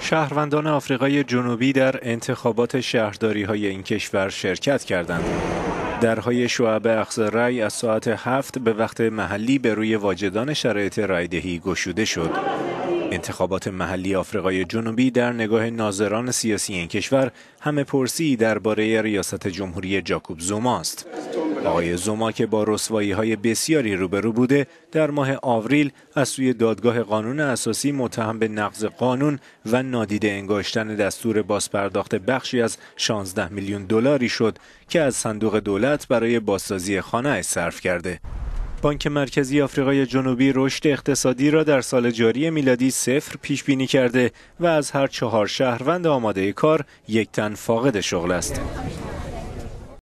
شهروندان آفریقای جنوبی در انتخابات شهرداری های این کشور شرکت کردند. درهای شعب اخذ رای از ساعت هفت به وقت محلی به روی واجدان شرایط رایدهی گشوده شد. انتخابات محلی آفریقای جنوبی در نگاه ناظران سیاسی این کشور همه پرسی درباره ریاست جمهوری جاکوب زوما است. آقای زوما که با رسوایی های بسیاری روبرو بوده در ماه آوریل از سوی دادگاه قانون اساسی متهم به نقض قانون و نادیده انگاشتن دستور بازپرداخت بخشی از 16 میلیون دلاری شد که از صندوق دولت برای بازسازی خانه صرف کرده. بانک مرکزی آفریقای جنوبی رشد اقتصادی را در سال جاری میلادی صفر پیش بینی کرده و از هر چهار شهروند آماده کار یک تن فاقد شغل است.